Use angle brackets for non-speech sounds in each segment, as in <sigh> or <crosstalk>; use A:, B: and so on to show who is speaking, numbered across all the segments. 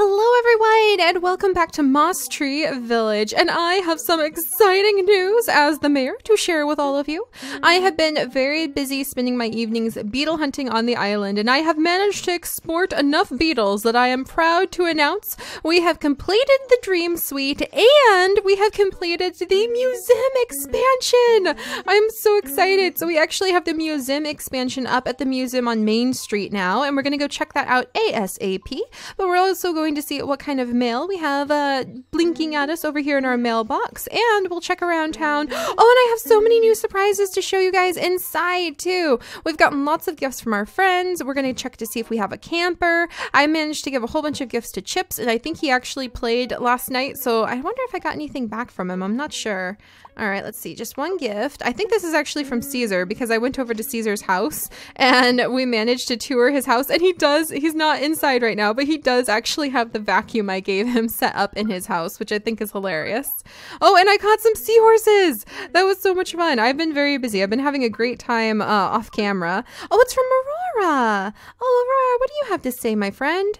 A: Hello, everyone, and welcome back to Mosstree Village. And I have some exciting news as the mayor to share with all of you. I have been very busy spending my evenings beetle hunting on the island, and I have managed to export enough beetles that I am proud to announce we have completed the Dream Suite and we have completed the museum expansion. I'm so excited. So, we actually have the museum expansion up at the museum on Main Street now, and we're going to go check that out ASAP. But we're also going to see what kind of mail we have uh, blinking at us over here in our mailbox, and we'll check around town. <gasps> Oh, and I have so many new surprises to show you guys inside, too. We've gotten lots of gifts from our friends. We're going to check to see if we have a camper. I managed to give a whole bunch of gifts to Chips, and I think he actually played last night, so I wonder if I got anything back from him. I'm not sure. All right, let's see. Just one gift. I think this is actually from Caesar because I went over to Caesar's house and we managed to tour his house. And he does, he's not inside right now, but he does actually have the vacuum I gave him set up in his house, which I think is hilarious. Oh, and I caught some seahorses. That was so much fun. I've been very busy. I've been having a great time uh, off camera. Oh, it's from Aurora. Oh, Aurora, what do you have to say, my friend?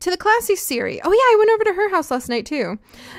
A: To the classy Seri. Oh, yeah, I went over to her house last night too.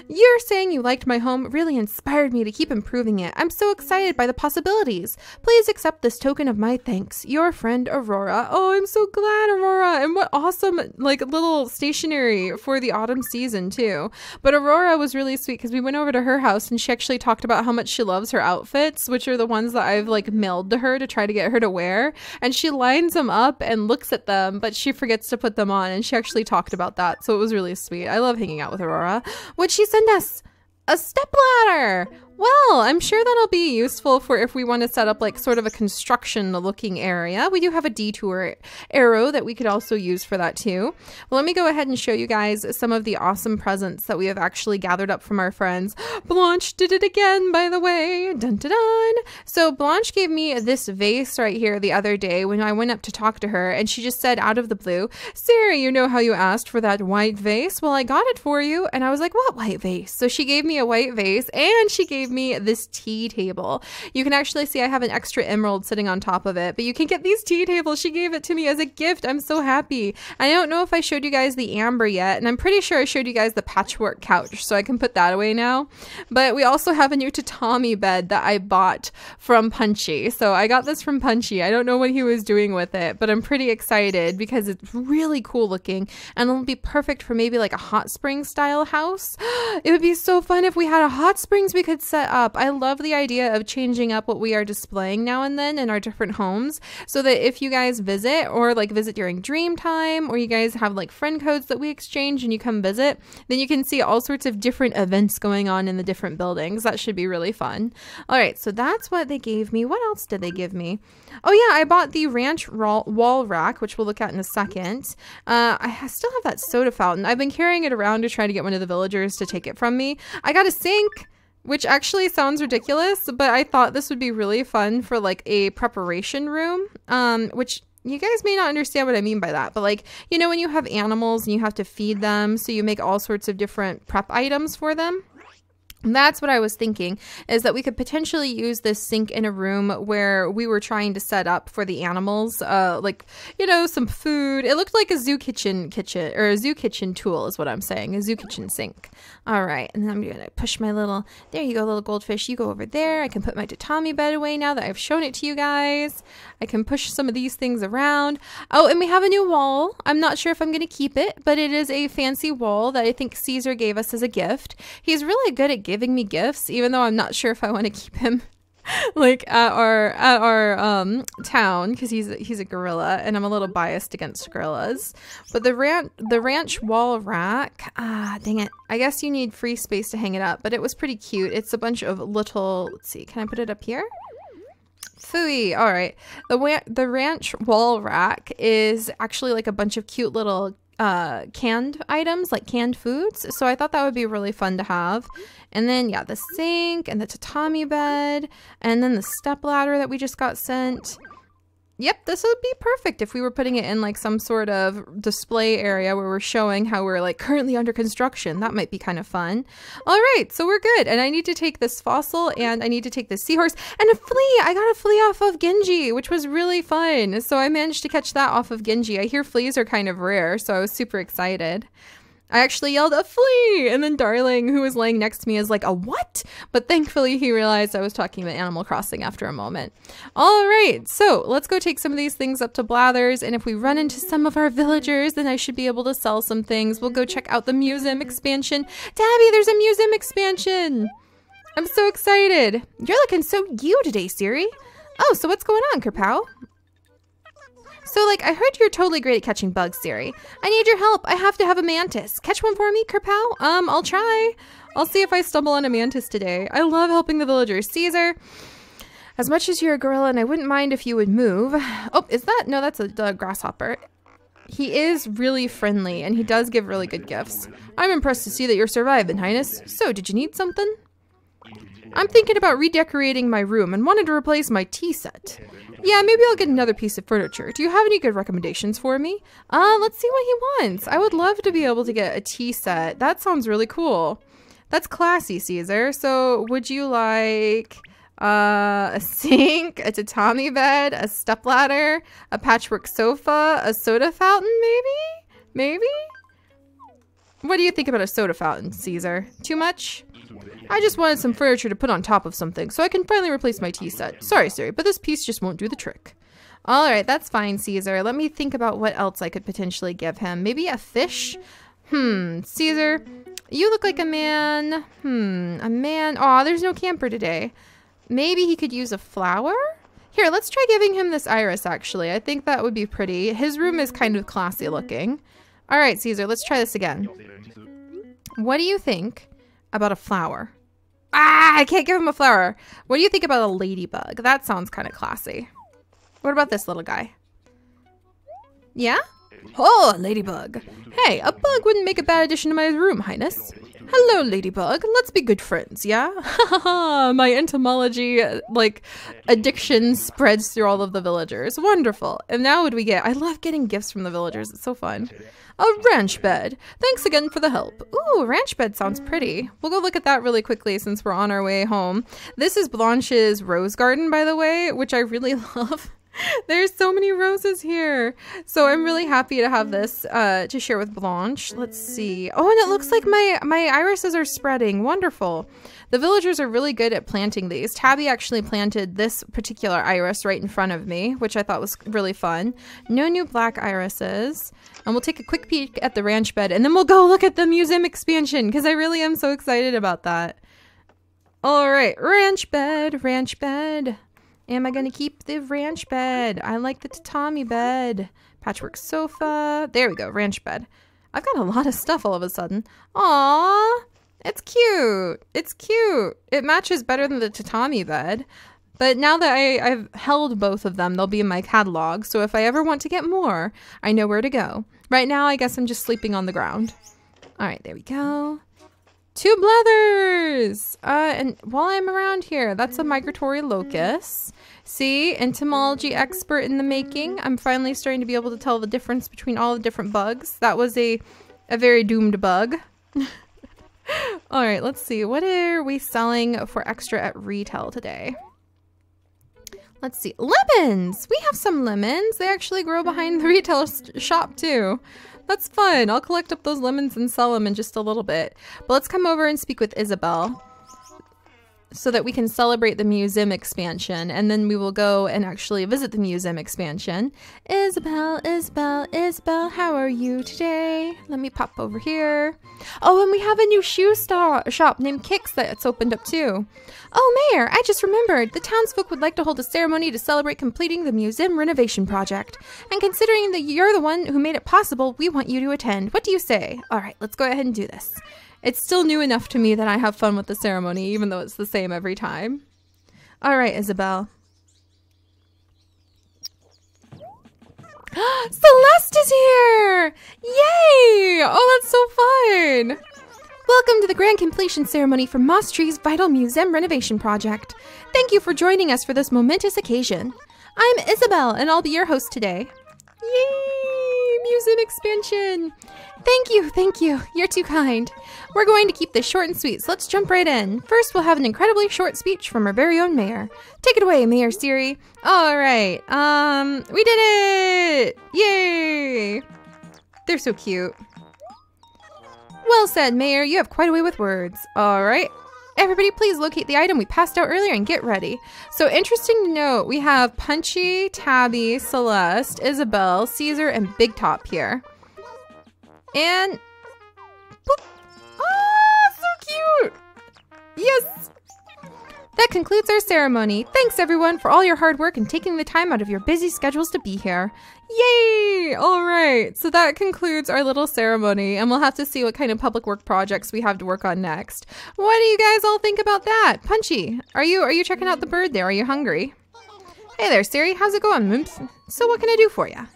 A: You're saying you liked my home really inspired me to keep improving it. I'm so excited by the possibilities. Please accept this token of my thanks. Your friend Aurora. Oh, I'm so glad, Aurora. And what awesome, like, little stationery for the autumn season too. But Aurora was really sweet because we went over to her house and she actually talked about how much she loves her outfits, which are the ones that I've like mailed to her to try to get her to wear. And she lines them up and looks at them, but she forgets to put them on. And she actually talked talked about that. So it was really sweet. I love hanging out with Aurora. Would she send us a step ladder? Well, I'm sure that'll be useful for if we want to set up like sort of a construction looking area. We do have a detour arrow that we could also use for that too. Well, let me go ahead and show you guys some of the awesome presents that we have actually gathered up from our friends. Blanche did it again, by the way. Dun dun dun. So Blanche gave me this vase right here the other day when I went up to talk to her and she just said out of the blue, Sarah, you know how you asked for that white vase? Well, I got it for you. And I was like, what white vase? So she gave me a white vase and she gave me this tea table. You can actually see I have an extra emerald sitting on top of it, but you can get these tea tables. She gave it to me as a gift. I'm so happy. I don't know if I showed you guys the amber yet, and I'm pretty sure I showed you guys the patchwork couch, so I can put that away now. But we also have a new tatami bed that I bought from Punchy. So I got this from Punchy. I don't know what he was doing with it, but I'm pretty excited because it's really cool looking and it'll be perfect for maybe like a hot spring style house. <gasps> It would be so fun if we had a hot springs we could set up. I love the idea of changing up what we are displaying now and then in our different homes so that if you guys visit or like visit during dream time or you guys have like friend codes that we exchange and you come visit, then you can see all sorts of different events going on in the different buildings. That should be really fun. All right, so that's what they gave me. What else did they give me? Oh, yeah, I bought the ranch wall rack, which we'll look at in a second. Uh, I still have that soda fountain. I've been carrying it around to try to get one of the villagers to take it from me. I got a sink which actually sounds ridiculous, but I thought this would be really fun for like a preparation room, um, which you guys may not understand what I mean by that, but like, you know, when you have animals and you have to feed them, so you make all sorts of different prep items for them. That's what I was thinking is that we could potentially use this sink in a room where we were trying to set up for the animals, uh, like you know, some food. It looked like a zoo kitchen kitchen or a zoo kitchen tool is what I'm saying, a zoo kitchen sink. All right, and I'm gonna push my little. There you go, little goldfish. You go over there. I can put my tatami bed away now that I've shown it to you guys. I can push some of these things around. Oh, and we have a new wall. I'm not sure if I'm gonna keep it, but it is a fancy wall that I think Caesar gave us as a gift. He's really good at giving me gifts, even though I'm not sure if I want to keep him <laughs> like at our at our um town because he's he's a gorilla and I'm a little biased against gorillas. But the ranch the ranch wall rack, ah dang it. I guess you need free space to hang it up, but it was pretty cute. It's a bunch of little let's see, can I put it up here? Fooey. All right. The the ranch wall rack is actually like a bunch of cute little uh, canned items, like canned foods. So I thought that would be really fun to have. And then, yeah, the sink and the tatami bed, and then the step ladder that we just got sent. Yep, this would be perfect if we were putting it in like some sort of display area where we're showing how we're like currently under construction. That might be kind of fun. All right, so we're good. And I need to take this fossil and I need to take this seahorse and a flea. I got a flea off of Genji, which was really fun. So I managed to catch that off of Genji. I hear fleas are kind of rare, so I was super excited. I actually yelled a flea, and then Darling, who was laying next to me, is like a what? But thankfully, he realized I was talking about Animal Crossing after a moment. All right, so let's go take some of these things up to Blathers, and if we run into some of our villagers, then I should be able to sell some things. We'll go check out the museum expansion. Tabby, there's a museum expansion. I'm so excited. You're looking so you today, Seri. Oh, so what's going on, Kerpow? So, like, I heard you're totally great at catching bugs, Seri. I need your help. I have to have a mantis. Catch one for me, Kerpow? Um, I'll try. I'll see if I stumble on a mantis today. I love helping the villagers. Caesar, as much as you're a gorilla and I wouldn't mind if you would move. Oh, is that? No, that's a, a grasshopper. He is really friendly and he does give really good gifts. I'm impressed to see that you're surviving, Highness. So, did you need something? I'm thinking about redecorating my room and wanted to replace my tea set. Yeah, maybe I'll get another piece of furniture. Do you have any good recommendations for me? Uh, let's see what he wants. I would love to be able to get a tea set. That sounds really cool. That's classy, Caesar. So, would you like uh, a sink, a tatami bed, a stepladder, a patchwork sofa, a soda fountain, maybe? Maybe? What do you think about a soda fountain, Caesar? Too much? I just wanted some furniture to put on top of something, so I can finally replace my tea set. Sorry, Seri, but this piece just won't do the trick. Alright, that's fine, Caesar. Let me think about what else I could potentially give him. Maybe a fish? Hmm, Caesar, you look like a man. Hmm, a man. Aw, there's no camper today. Maybe he could use a flower? Here, let's try giving him this iris, actually. I think that would be pretty. His room is kind of classy looking. All right, Caesar, let's try this again. What do you think about a flower? Ah, I can't give him a flower. What do you think about a ladybug? That sounds kind of classy. What about this little guy? Yeah? Oh, ladybug. Hey, a bug wouldn't make a bad addition to my room, Highness. Hello, Ladybug. Let's be good friends, yeah? <laughs> my entomology, like, addiction spreads through all of the villagers. Wonderful. And now what do we get? I love getting gifts from the villagers. It's so fun. A ranch bed. Thanks again for the help. Ooh, ranch bed sounds pretty. We'll go look at that really quickly since we're on our way home. This is Blanche's rose garden, by the way, which I really <laughs> love. <laughs> There's so many roses here. So I'm really happy to have this uh, to share with Blanche. Let's see. Oh, and it looks like my, my irises are spreading. Wonderful. The villagers are really good at planting these. Tabby actually planted this particular iris right in front of me, which I thought was really fun. No new black irises. And we'll take a quick peek at the ranch bed and then we'll go look at the museum expansion because I really am so excited about that. All right, ranch bed, ranch bed. Am I going to keep the ranch bed? I like the tatami bed. Patchwork sofa. There we go, ranch bed. I've got a lot of stuff all of a sudden. Aww, it's cute. It's cute. It matches better than the tatami bed. But now that I, I've held both of them, they'll be in my catalog. So if I ever want to get more, I know where to go. Right now, I guess I'm just sleeping on the ground. All right, there we go. To Blathers! Uh, and while I'm around here, that's a migratory locust. See, entomology expert in the making. I'm finally starting to be able to tell the difference between all the different bugs. That was a, a very doomed bug. <laughs> all right, let's see. What are we selling for extra at retail today? Let's see. Lemons! We have some lemons. They actually grow behind the retail shop too. That's fun. I'll collect up those lemons and sell them in just a little bit. But let's come over and speak with Isabelle so that we can celebrate the museum expansion and then we will go and actually visit the museum expansion. Isabelle, Isabelle, Isabelle, how are you today? Let me pop over here. Oh, and we have a new shoe shop named Kicks that's opened up too. Oh, Mayor, I just remembered. The townsfolk would like to hold a ceremony to celebrate completing the museum renovation project. And considering that you're the one who made it possible, we want you to attend. What do you say? All right, let's go ahead and do this. It's still new enough to me that I have fun with the ceremony, even though it's the same every time. All right, Isabelle. <gasps> Celeste is here! Yay! Oh, that's so fun! Welcome to the grand completion ceremony for Mosstree's Vital Museum renovation project. Thank you for joining us for this momentous occasion. I'm Isabelle, and I'll be your host today. Yay! Museum expansion! Thank you, thank you. You're too kind. We're going to keep this short and sweet, so let's jump right in. First, we'll have an incredibly short speech from our very own mayor. Take it away, Mayor Seri. All right. Um, we did it! Yay! They're so cute. Well said, Mayor. You have quite a way with words. All right. Everybody, please locate the item we passed out earlier and get ready. So, interesting to note, we have Punchy, Tabby, Celeste, Isabelle, Caesar, and Big Top here. And. Boop. Oh, so cute! Yes! That concludes our ceremony. Thanks everyone for all your hard work and taking the time out of your busy schedules to be here. Yay! All right, so that concludes our little ceremony, and we'll have to see what kind of public work projects we have to work on next. What do you guys all think about that? Punchy, are you are you checking out the bird there? Are you hungry? Hey there, Seri. How's it going, Moomps? So what can I do for you?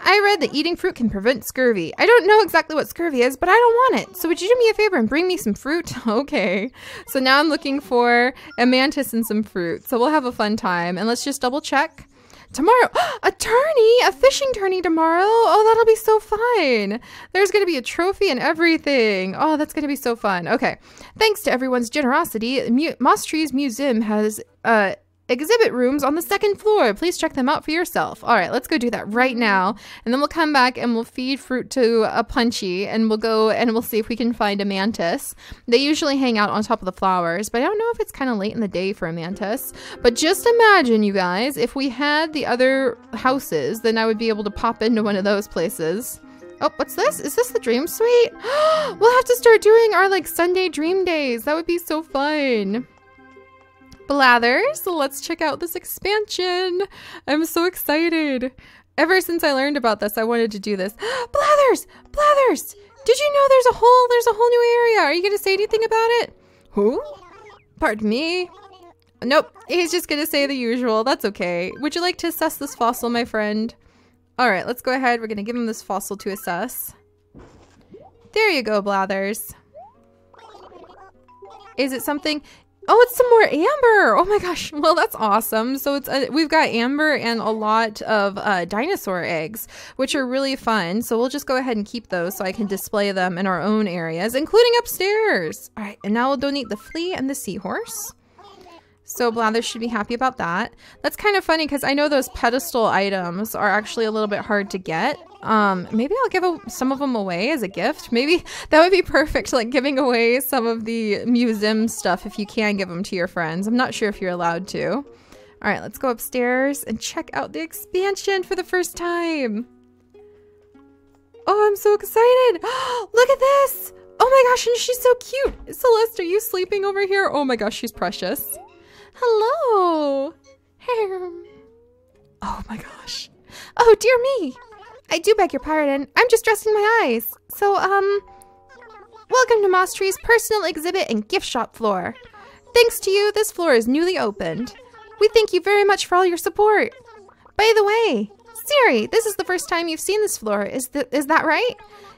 A: I read that eating fruit can prevent scurvy. I don't know exactly what scurvy is, but I don't want it. So would you do me a favor and bring me some fruit? <laughs> Okay. So now I'm looking for a mantis and some fruit. So we'll have a fun time. And let's just double check. Tomorrow, <gasps> a tourney, a fishing tourney tomorrow. Oh, that'll be so fun. There's going to be a trophy and everything. Oh, that's going to be so fun. Okay. Thanks to everyone's generosity, Mu- Mosstree's Museum has uh, exhibit rooms on the second floor. Please check them out for yourself. All right, let's go do that right now. And then we'll come back and we'll feed fruit to a punchy and we'll go and we'll see if we can find a mantis. They usually hang out on top of the flowers, but I don't know if it's kind of late in the day for a mantis. But just imagine, you guys, if we had the other houses, then I would be able to pop into one of those places. Oh, what's this? Is this the dream suite? <gasps> we'll have to start doing our like Sunday dream days. That would be so fun. Blathers, so let's check out this expansion. I'm so excited. Ever since I learned about this, I wanted to do this. <gasps> Blathers! Blathers! Did you know there's a whole there's a whole new area? Are you gonna say anything about it? Who? Pardon me? Nope, he's just gonna say the usual. That's okay. Would you like to assess this fossil, my friend? Alright, let's go ahead. We're gonna give him this fossil to assess. There you go, Blathers. Is it something? Oh, it's some more amber. Oh my gosh. <laughs> Well, that's awesome. So it's uh, we've got amber and a lot of uh, dinosaur eggs, which are really fun. So we'll just go ahead and keep those so I can display them in our own areas, including upstairs. All right, and now we'll donate the flea and the seahorse. So Blather should be happy about that. That's kind of funny because I know those pedestal items are actually a little bit hard to get. Um, maybe I'll give a, some of them away as a gift. Maybe <laughs> that would be perfect, like giving away some of the museum stuff if you can give them to your friends. I'm not sure if you're allowed to. All right, let's go upstairs and check out the expansion for the first time. Oh, I'm so excited. <gasps> Look at this. Oh my gosh, and she's so cute. Celeste, are you sleeping over here? Oh my gosh, she's precious. Hello. <laughs> Oh my gosh. Oh dear me. I do beg your pardon. I'm just dressing my eyes. So, um, welcome to Mosstree's personal exhibit and gift shop floor. Thanks to you, this floor is newly opened. We thank you very much for all your support. By the way, Seri, this is the first time you've seen this floor. Is, th is that right?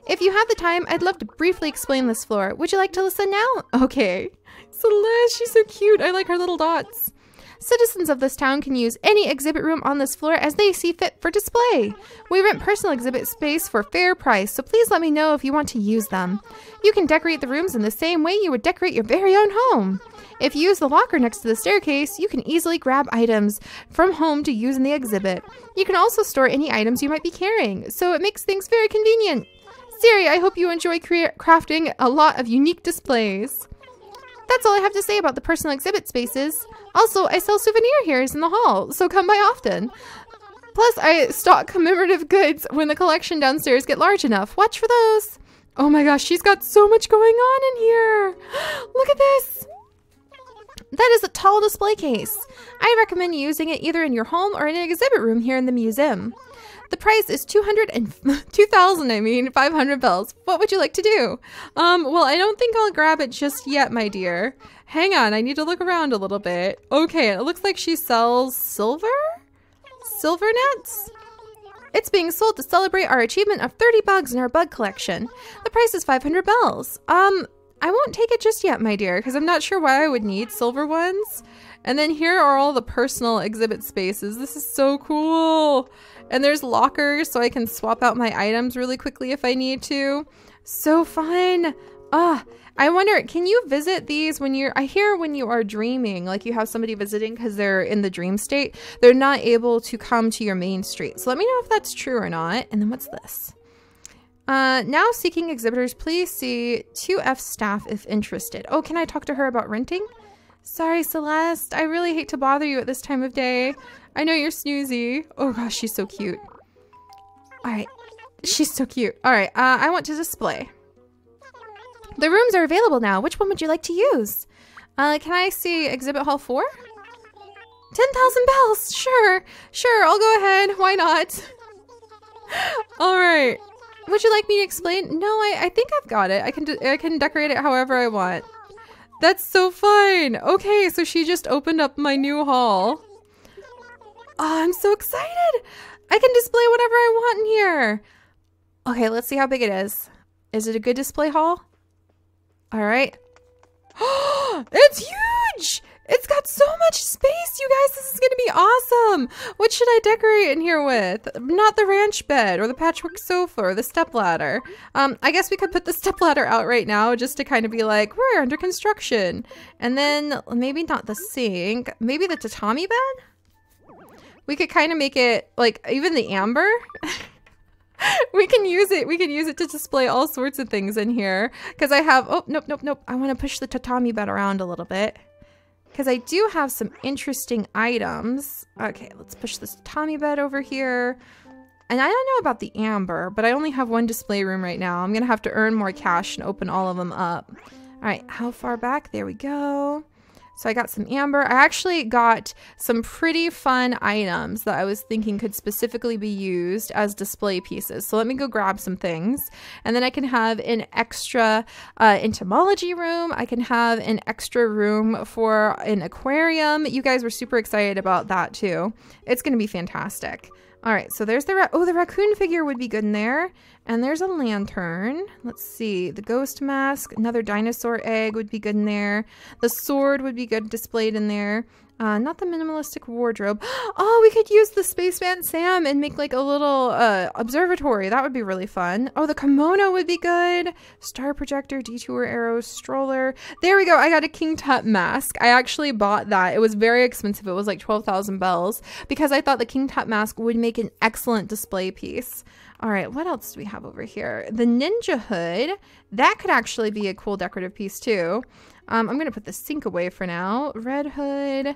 A: If you have the time, I'd love to briefly explain this floor. Would you like to listen now? <laughs> Okay. Celeste, she's so cute. I like her little dots. Citizens of this town can use any exhibit room on this floor as they see fit for display. We rent personal exhibit space for fair price, so please let me know if you want to use them. You can decorate the rooms in the same way you would decorate your very own home. If you use the locker next to the staircase, you can easily grab items from home to use in the exhibit. You can also store any items you might be carrying, so it makes things very convenient. Seri, I hope you enjoy crafting a lot of unique displays. That's all I have to say about the personal exhibit spaces. Also, I sell souvenir here in the hall, so come by often. Plus, I stock commemorative goods when the collection downstairs get large enough. Watch for those. Oh my gosh, she's got so much going on in here. <gasps> Look at this. That is a tall display case. I recommend using it either in your home or in an exhibit room here in the museum. The price is 200 and <laughs> 2000, I mean, 500 bells. What would you like to do? Um, well, I don't think I'll grab it just yet, my dear. Hang on, I need to look around a little bit. Okay, it looks like she sells silver? Silver nets? It's being sold to celebrate our achievement of 30 bugs in our bug collection. The price is 500 bells. Um, I won't take it just yet, my dear, because I'm not sure why I would need silver ones. And then here are all the personal exhibit spaces. This is so cool. And there's lockers so I can swap out my items really quickly if I need to. So fun. Ah, I wonder, can you visit these when you're, I hear when you are dreaming, like you have somebody visiting because they're in the dream state, they're not able to come to your main street. So let me know if that's true or not. And then what's this? Uh, now seeking exhibitors, please see 2F staff if interested. Oh, can I talk to her about renting? Sorry, Celeste. I really hate to bother you at this time of day. I know you're snoozy. Oh gosh, she's so cute. All right. She's so cute. All right. Uh, I want to display. The rooms are available now. Which one would you like to use? Uh, can I see exhibit hall 4? 10,000 bells. Sure. Sure. I'll go ahead. Why not? <laughs> All right. Would you like me to explain? No, I, I think I've got it. I can I can decorate it however I want. That's so fun. Okay, so she just opened up my new hall. Oh, I'm so excited. I can display whatever I want in here. Okay, let's see how big it is. Is it a good display hall? All right. <gasps> it's huge! It's got so much space, you guys. This is going to be awesome. What should I decorate in here with? Not the ranch bed or the patchwork sofa or the stepladder. Um, I guess we could put the stepladder out right now just to kind of be like, we're under construction. And then maybe not the sink, maybe the tatami bed? We could kind of make it like even the amber. <laughs> we can use it. We can use it to display all sorts of things in here. Because I have, oh, nope, nope, nope. I want to push the tatami bed around a little bit. Because I do have some interesting items. Okay, let's push this tatami bed over here. And I don't know about the amber, but I only have one display room right now. I'm going to have to earn more cash and open all of them up. All right, how far back? There we go. So I got some amber. I actually got some pretty fun items that I was thinking could specifically be used as display pieces. So let me go grab some things. And then I can have an extra uh, entomology room. I can have an extra room for an aquarium. You guys were super excited about that too. It's going to be fantastic. All right, so there's the, oh, the raccoon figure would be good in there. And there's a lantern. Let's see, the ghost mask, another dinosaur egg would be good in there. The sword would be good displayed in there. Uh, not the minimalistic wardrobe. <gasps> Oh, we could use the Spaceman Sam and make like a little uh, observatory. That would be really fun. Oh, the kimono would be good. Star projector, detour arrow, stroller. There we go. I got a King Tut mask. I actually bought that. It was very expensive. It was like 12,000 bells because I thought the King Tut mask would make an excellent display piece. All right, what else do we have over here? The ninja hood. That could actually be a cool decorative piece too. Um, I'm going to put the sink away for now. Red hood.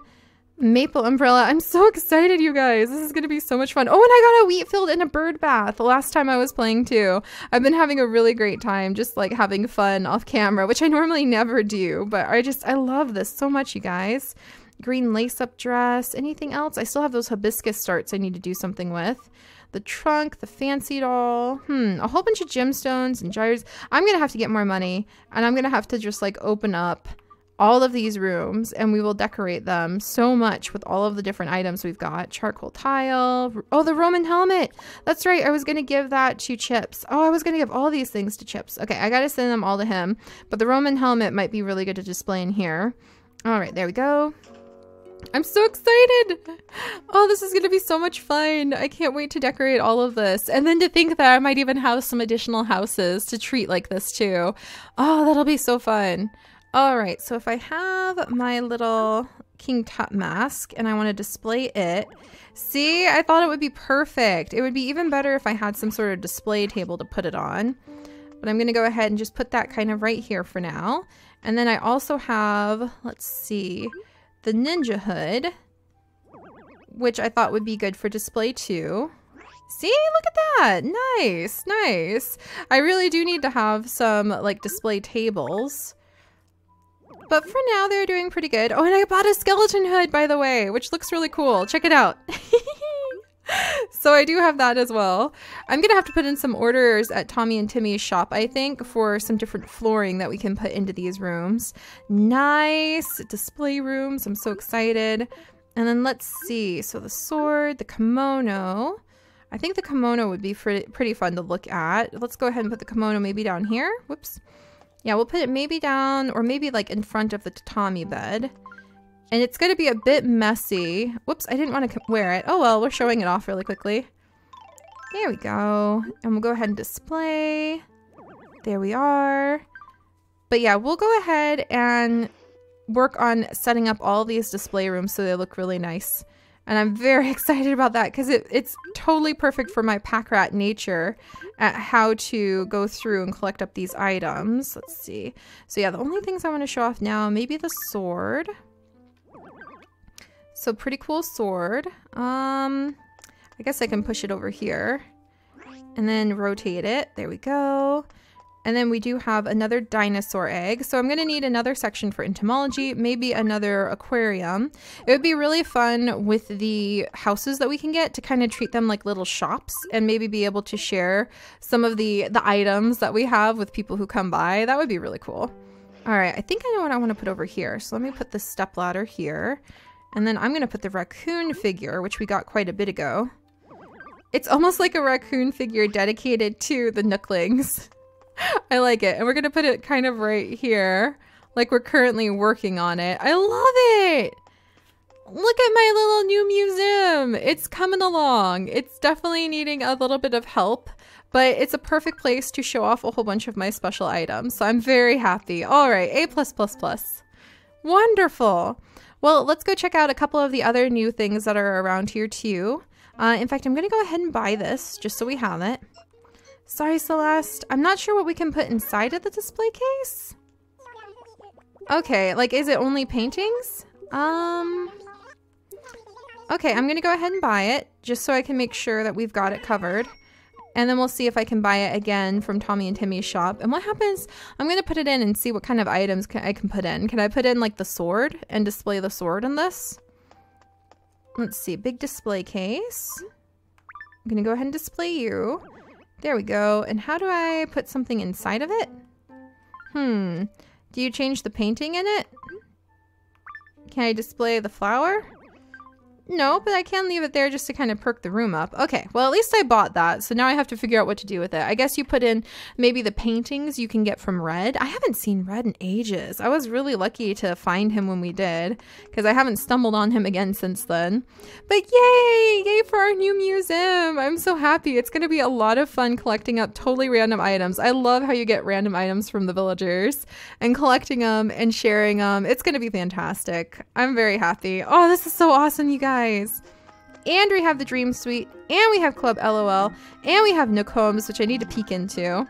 A: Maple umbrella. I'm so excited, you guys. This is going to be so much fun. Oh, and I got a wheat field and a bird bath the last time I was playing too. I've been having a really great time just like having fun off camera, which I normally never do. But I just, I love this so much, you guys. Green lace up dress. Anything else? I still have those hibiscus starts I need to do something with the trunk, the fancy doll, hmm, a whole bunch of gemstones and jars. I'm to have to get more money and I'm to have to just like open up all of these rooms and we will decorate them so much with all of the different items we've got. Charcoal tile. Oh, the Roman helmet. That's right. I was going to give that to Chips. Oh, I was going to give all these things to Chips. Okay, I got to send them all to him. But the Roman helmet might be really good to display in here. All right, there we go. I'm so excited. Oh, this is to be so much fun. I can't wait to decorate all of this. And then to think that I might even have some additional houses to treat like this too. Oh, that'll be so fun. All right, so if I have my little King Tut mask and I want to display it, see, I thought it would be perfect. It would be even better if I had some sort of display table to put it on. But I'm to go ahead and just put that kind of right here for now. And then I also have, let's see, the ninja hood, which I thought would be good for display too. See, look at that. Nice, nice. I really do need to have some like display tables. But for now, they're doing pretty good. Oh, and I bought a skeleton hood, by the way, which looks really cool. Check it out. <laughs> <laughs> so I do have that as well. I'm to have to put in some orders at Tommy and Timmy's shop, I think, for some different flooring that we can put into these rooms. Nice display rooms. I'm so excited. And then let's see. So the sword, the kimono. I think the kimono would be pretty fun to look at. Let's go ahead and put the kimono maybe down here. Whoops. Yeah, we'll put it maybe down or maybe like in front of the tatami bed. And it's going to be a bit messy. Whoops, I didn't want to wear it. Oh well, we're showing it off really quickly. There we go. And we'll go ahead and display. There we are. But yeah, we'll go ahead and work on setting up all these display rooms so they look really nice And I'm very <laughs> excited about that because it, it's totally perfect for my pack rat nature at how to go through and collect up these items. Let's see. So yeah, the only things I want to show off now, maybe the sword. So pretty cool sword. Um, I guess I can push it over here and then rotate it. There we go. And then we do have another dinosaur egg. So I'm going to need another section for entomology, maybe another aquarium. It would be really fun with the houses that we can get to kind of treat them like little shops and maybe be able to share some of the, the items that we have with people who come by. That would be really cool. All right, I think I know what I want to put over here. So let me put the step ladder here. And then I'm going to put the raccoon figure, which we got quite a bit ago. It's almost like a raccoon figure dedicated to the Nooklings. <laughs> I like it. And we're going to put it kind of right here, like we're currently working on it. I love it. Look at my little new museum. It's coming along. It's definitely needing a little bit of help, but it's a perfect place to show off a whole bunch of my special items. So I'm very happy. All right, A++++. Wonderful. Well, let's go check out a couple of the other new things that are around here too. Uh, in fact, I'm going to go ahead and buy this just so we have it. Sorry, Celeste. I'm not sure what we can put inside of the display case. Okay, like, is it only paintings? Um... Okay, I'm gonna go ahead and buy it, just so I can make sure that we've got it covered. And then we'll see if I can buy it again from Tommy and Timmy's shop. And what happens, I'm gonna put it in and see what kind of items can, I can put in. Can I put in, like, the sword and display the sword in this? Let's see, big display case. I'm gonna go ahead and display you. There we go. And how do I put something inside of it? Hmm. Do you change the painting in it? Can I display the flower? No, but I can leave it there just to kind of perk the room up. Okay, well, at least I bought that, so now I have to figure out what to do with it. I guess you put in maybe the paintings you can get from Red. I haven't seen Red in ages. I was really lucky to find him when we did, because I haven't stumbled on him again since then. But yay! Yay for our new museum! I'm so happy. It's going to be a lot of fun collecting up totally random items. I love how you get random items from the villagers and collecting them and sharing them. It's going to be fantastic. I'm very happy. Oh, this is so awesome, you guys And we have the Dream Suite, and we have Club LOL, and we have Nook Homes, which I need to peek into.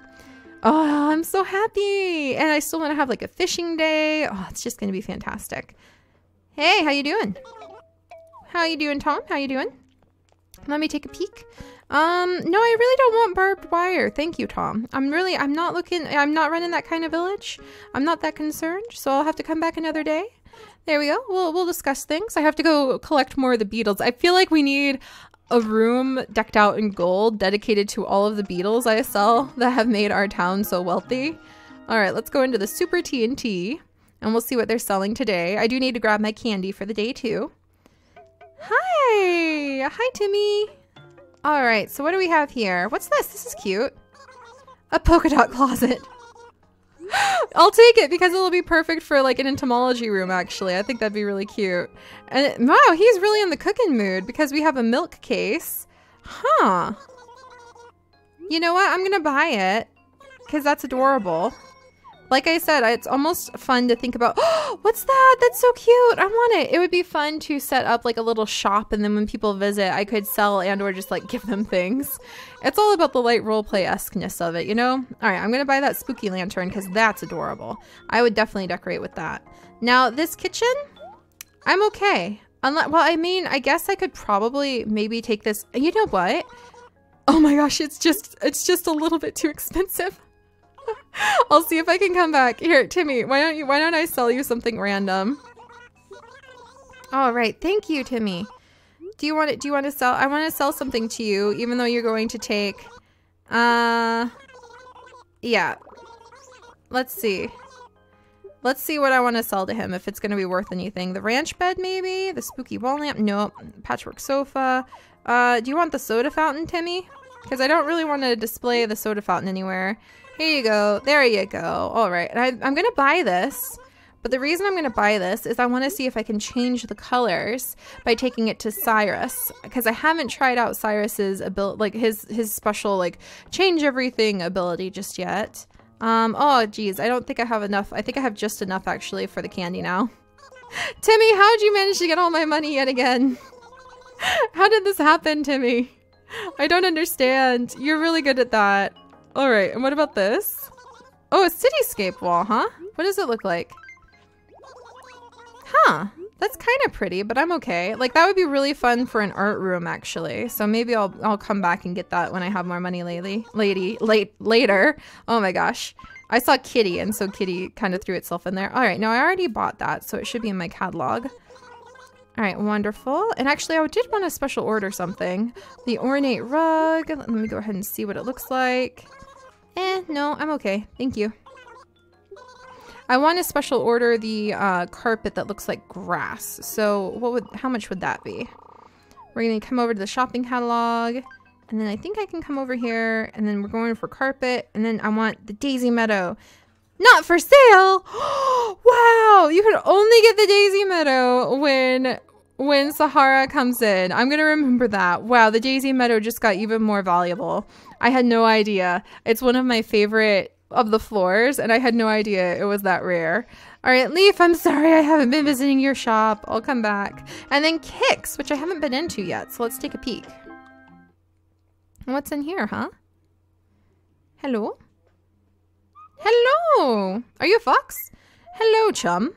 A: Oh, I'm so happy. And I still want to have like a fishing day. Oh, it's just going to be fantastic. Hey, how you doing? How you doing, Tom? How you doing? Let me take a peek. Um, no, I really don't want barbed wire. Thank you, Tom. I'm really, I'm not looking, I'm not running that kind of village. I'm not that concerned, so I'll have to come back another day. There we go. We'll, we'll discuss things. I have to go collect more of the beetles. I feel like we need a room decked out in gold dedicated to all of the beetles I sell that have made our town so wealthy. All right, let's go into the Super T&T and we'll see what they're selling today. I do need to grab my candy for the day too. Hi! Hi, Timmy! All right, so what do we have here? What's this? This is cute. A polka dot closet. <laughs> I'll take it because it'll be perfect for like an entomology room actually. I think that'd be really cute. And wow, he's really in the cooking mood because we have a milk case. Huh. You know what? I'm gonna buy it because that's adorable. Like I said, it's almost fun to think about, oh, <gasps> what's that? That's so cute. I want it. It would be fun to set up like a little shop and then when people visit, I could sell and or just like <laughs> give them things. It's all about the light roleplay-esqueness of it, you know? All right, I'm to buy that spooky lantern because that's adorable. I would definitely decorate with that. Now, this kitchen, I'm okay. Unless, well, I mean, I guess I could probably maybe take this. You know what? Oh my gosh, it's just, it's just a little bit too expensive. <laughs> I'll see if I can come back. Here, Timmy, why don't you why don't I sell you something random? All right, thank you, Timmy. Do you want it do you want to sell I want to sell something to you even though you're going to take uh yeah. Let's see. Let's see what I want to sell to him if it's going to be worth anything. The ranch bed maybe? The spooky wall lamp? Nope. Patchwork sofa. Uh, do you want the soda fountain, Timmy? Because I don't really want to display the soda fountain anywhere. Here you go. There you go. All right. And I, I'm going to buy this. But the reason I'm going to buy this is I want to see if I can change the colors by taking it to Cyrus because I haven't tried out Cyrus's ability, like his his special like change everything ability just yet. Um, oh geez, I don't think I have enough. I think I have just enough actually for the candy now. <laughs> Timmy, how'd you manage to get all my money yet again? <laughs> How did this happen Timmy? I don't understand. You're really good at that. All right, and what about this? Oh, a cityscape wall, huh? What does it look like? Huh. That's kind of pretty, but I'm okay. Like that would be really fun for an art room actually. So maybe I'll I'll come back and get that when I have more money lately. Lady, late later. Oh my gosh. I saw Kitty and so Kitty kind of threw itself in there. All right, now I already bought that, so it should be in my catalog. All right, wonderful. And actually, I did want to special order something. The ornate rug. Let me go ahead and see what it looks like. Eh, no, I'm okay. Thank you. I want to special order the uh, carpet that looks like grass. So what would, how much would that be? We're going to come over to the shopping catalog. And then I think I can come over here. And then we're going for carpet. And then I want the Daisy Meadow. Not for sale! <gasps> wow! You can only get the Daisy Meadow when when Sahara comes in. I'm going to remember that. Wow, the Daisy Meadow just got even more valuable. I had no idea. It's one of my favorite of the floors, and I had no idea it was that rare. All right, Leaf, I'm sorry I haven't been visiting your shop. I'll come back. And then Kicks, which I haven't been into yet, so let's take a peek. What's in here, huh? Hello? Hello! Are you a fox? Hello, chum.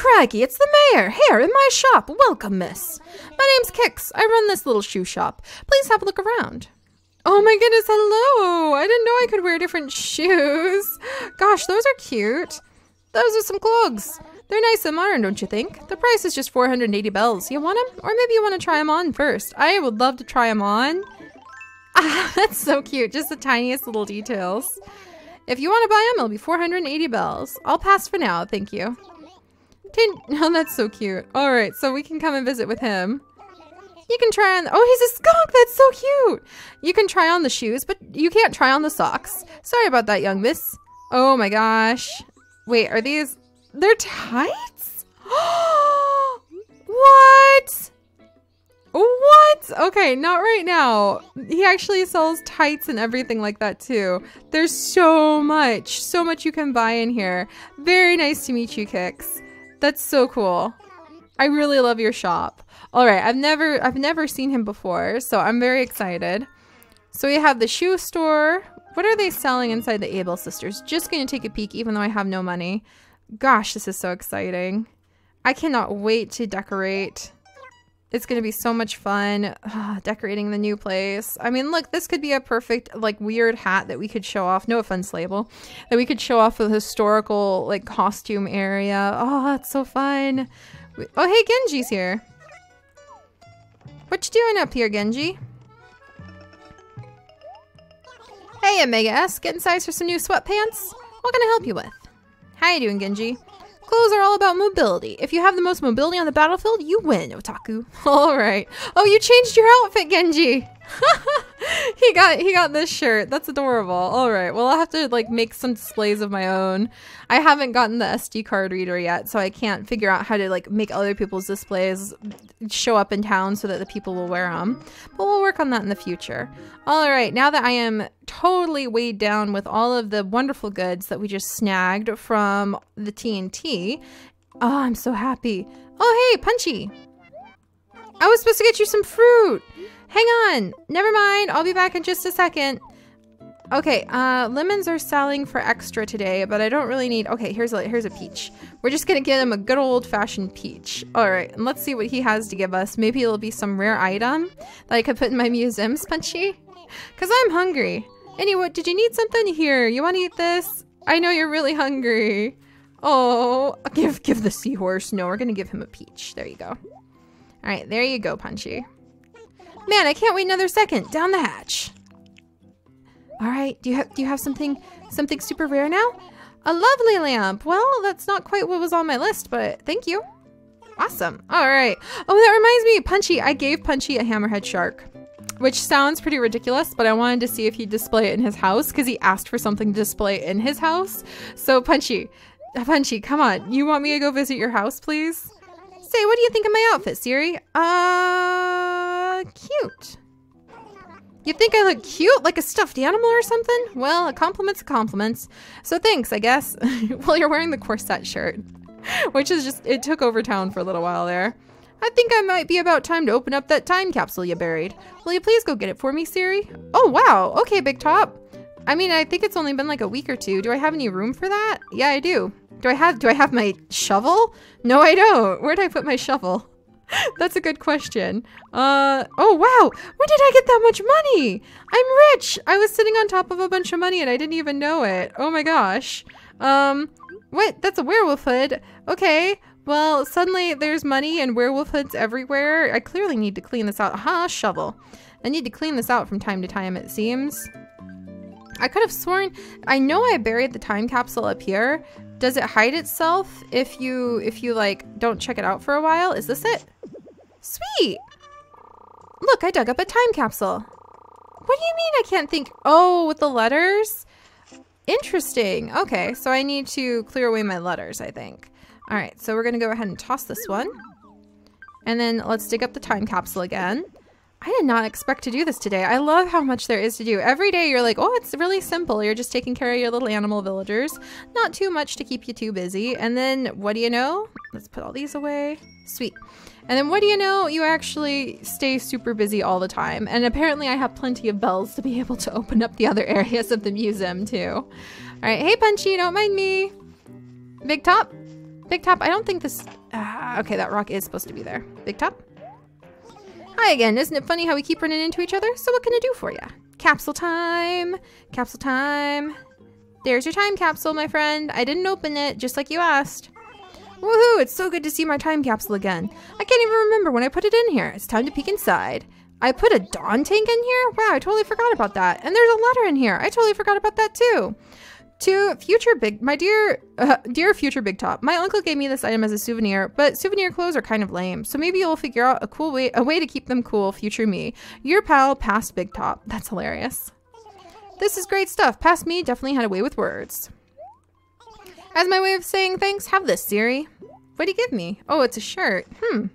A: Craggy, it's the mayor! Here, in my shop! Welcome, miss! My name's Kicks. I run this little shoe shop. Please have a look around. Oh my goodness, hello! I didn't know I could wear different <laughs> shoes. Gosh, those are cute. Those are some clogs. They're nice and modern, don't you think? The price is just 480 bells. You want them? Or maybe you want to try them on first. I would love to try them on. <laughs> Ah, that's so cute. Just the tiniest little details. If you want to buy them, it'll be 480 bells. I'll pass for now, thank you. Tin <laughs> oh, that's so cute. All right, so we can come and visit with him. You can try on, oh, he's a skunk. That's so cute. You can try on the shoes, but you can't try on the socks. Sorry about that, young miss. Oh my gosh. Wait, are these, they're tights? <gasps> what? What? Okay, not right now. He actually sells tights and everything like that too. There's so much, so much you can buy in here. Very nice to meet you, Kicks. That's so cool. I really love your shop. All right, I've never I've never seen him before, so I'm very excited. So we have the shoe store. What are they selling inside the Able Sisters? Just going to take a peek even though I have no money. Gosh, this is so exciting. I cannot wait to decorate. It's going to be so much fun uh, <sighs> decorating the new place. I mean, look, this could be a perfect, like, weird hat that we could show off. No offense, Labelle. That we could show off the historical, like, costume area. Oh, that's so fun. Oh, hey, Genji's here. What you doing up here, Genji? Hey, Omega S, getting size for some new sweatpants? What can I help you with? How you doing, Genji? Clothes are all about mobility. If you have the most mobility on the battlefield, you win, Otaku. <laughs> Alright. Oh, you changed your outfit, Genji! <laughs> he got he got this shirt. That's adorable. All right. Well, I'll have to like make some displays of my own. I haven't gotten the SD card reader yet, so I can't figure out how to like make other people's displays show up in town so that the people will wear them. But we'll work on that in the future. All right. Now that I am totally weighed down with all of the wonderful goods that we just snagged from the T&T. Oh, I'm so happy. Oh, hey, Punchy. I was supposed to get you some fruit. Hang on. Never mind. I'll be back in just a second. Okay, uh, lemons are selling for extra today, but I don't really need... Okay, here's a, here's a peach. We're just gonna get him a good old-fashioned peach. Alright, and let's see what he has to give us. Maybe it'll be some rare item that I could put in my <laughs> museum, Punchy? Because I'm hungry. Anyway, did you need something? Here, you want to eat this? I know you're really hungry. Oh, give give the seahorse. No, we're gonna give him a peach. There you go. Alright, there you go, Punchy. Man, I can't wait another second. Down the hatch. All right. Do you have do you have something something super rare now? A lovely lamp. Well, that's not quite what was on my list, but thank you. Awesome. All right. Oh, that reminds me, Punchy. I gave Punchy a hammerhead shark, which sounds pretty ridiculous, but I wanted to see if he'd display it in his house because he asked for something to display in his house. So, Punchy, Punchy, come on. You want me to go visit your house, please? Say, what do you think of my outfit, Seri? Uh, cute. You think I look cute, like a stuffed animal or something? Well, a compliment's a compliment. So thanks, I guess. <laughs> well, you're wearing the corset shirt, <laughs> which is just, it took over town for a little while there. I think I might be about time to open up that time capsule you buried. Will you please go get it for me, Seri? Oh, wow. Okay, Big Top. I mean, I think it's only been like a week or two. Do I have any room for that? Yeah, I do. Do I have do I have my shovel? No, I don't. Where did I put my shovel? <laughs> That's a good question. Uh, oh wow, when did I get that much money? I'm rich. I was sitting on top of a bunch of money and I didn't even know it. Oh my gosh. Um, what? That's a werewolf hood. Okay. Well, suddenly there's money and werewolf hoods everywhere. I clearly need to clean this out. Aha, shovel. I need to clean this out from time to time, it seems. I could have sworn, I know I buried the time capsule up here. Does it hide itself if you, if you like, don't check it out for a while? Is this it? Sweet! Look, I dug up a time capsule. What do you mean I can't think? Oh, with the letters? Interesting. Okay, so I need to clear away my letters, I think. All right, so we're gonna go ahead and toss this one. And then let's dig up the time capsule again. I did not expect to do this today. I love how much there is to do. Every day you're like, oh, it's really simple. You're just taking care of your little animal villagers. Not too much to keep you too busy. And then what do you know? Let's put all these away. Sweet. And then what do you know? You actually stay super busy all the time. And apparently I have plenty of bells to be able to open up the other <laughs> areas of the museum too. All right. Hey, Punchy, don't mind me. Big Top? Big Top, I don't think this... Uh, okay, that rock is supposed to be there. Big Top? Hi again. Isn't it funny how we keep running into each other? So what can I do for you? Capsule time. Capsule time. There's your time capsule, my friend. I didn't open it, just like you asked. Woohoo! It's so good to see my time capsule again. I can't even remember when I put it in here. It's time to peek inside. I put a Dawn tank in here? Wow, I totally forgot about that. And there's a letter in here. I totally forgot about that too. To future big, my dear, uh, dear future big top, my uncle gave me this item as a souvenir, but souvenir clothes are kind of lame. So maybe you'll figure out a cool way, a way to keep them cool, future me. Your pal, past big top. That's hilarious. This is great stuff. Past me definitely had a way with words. As my way of saying thanks, have this, Seri. What'd he give me? Oh, it's a shirt. Hmm.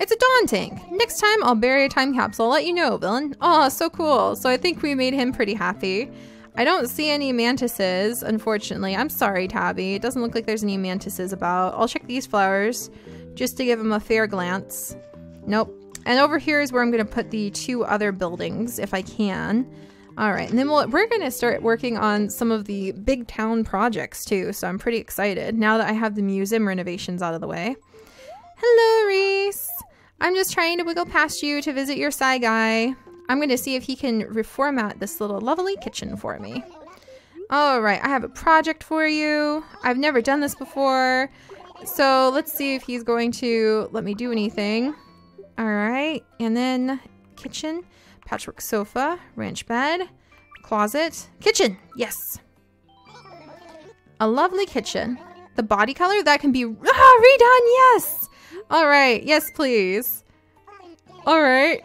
A: It's a Dawn tank. Next time I'll bury a time capsule. I'll let you know, villain. Oh, so cool. So I think we made him pretty happy. I don't see any mantises, unfortunately. I'm sorry, Tabby. It doesn't look like there's any mantises about. I'll check these flowers just to give them a fair glance. Nope. And over here is where I'm going to put the two other buildings, if I can. All right, and then we'll, we're going to start working on some of the big town projects too, so I'm pretty excited now that I have the museum renovations out of the way. Hello, Reese. I'm just trying to wiggle past you to visit your Psy guy. I'm going to see if he can reformat this little lovely kitchen for me. All right, I have a project for you. I've never done this before. So let's see if he's going to let me do anything. All right, and then kitchen, patchwork sofa, ranch bed, closet, kitchen. Yes. A lovely kitchen. The body color, that can be ah, redone. Yes. All right. Yes, please. All right.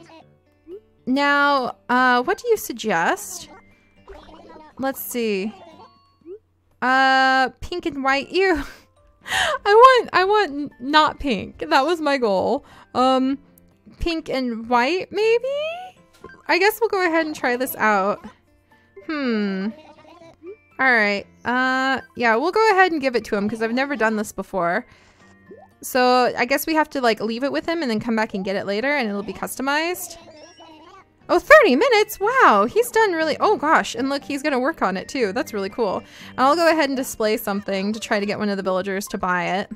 A: Now, uh, what do you suggest? Let's see. Uh, pink and white. <laughs> Ew. I want, I want not pink. That was my goal. Um, pink and white, maybe? I guess we'll go ahead and try this out. Hmm. Alright. Uh, yeah, we'll go ahead and give it to him because I've never done this before. So I guess we have to like leave it with him and then come back and get it later and it'll be customized. Oh, 30 minutes? Wow, he's done really- oh gosh, and look, he's gonna work on it too. That's really cool. I'll go ahead and display something to try to get one of the villagers to buy it.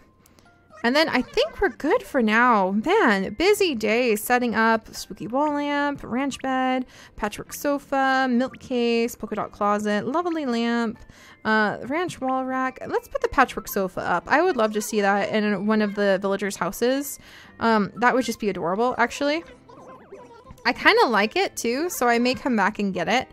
A: And then I think we're good for now. Man, busy day setting up spooky wall lamp, ranch bed, patchwork sofa, milk case, polka dot closet, lovely lamp, uh, ranch wall rack. Let's put the patchwork sofa up. I would love to see that in one of the villagers' houses. Um, that would just be adorable, actually. I kind of like it too, so I may come back and get it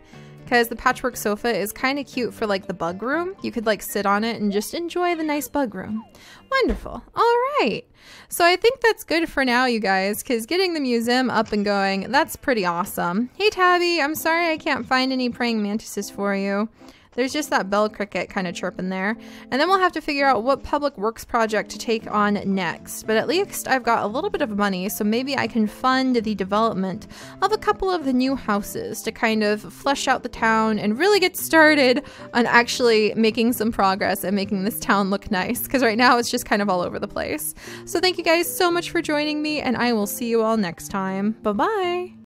A: because the patchwork sofa is kind of cute for like the bug room. You could like sit on it and just enjoy the nice bug room. Wonderful. All right. So I think that's good for now, you guys, because getting the museum up and going, that's pretty awesome. Hey, Tabby, I'm sorry I can't find any praying mantises for you. There's just that bell cricket kind of chirping there. And then we'll have to figure out what public works project to take on next. But at least I've got a little bit of money, so maybe I can fund the development of a couple of the new houses to kind of flesh out the town and really get started on actually making some progress and making this town look nice. Because right now it's just kind of all over the place. So thank you guys so much for joining me, and I will see you all next time. Bye bye.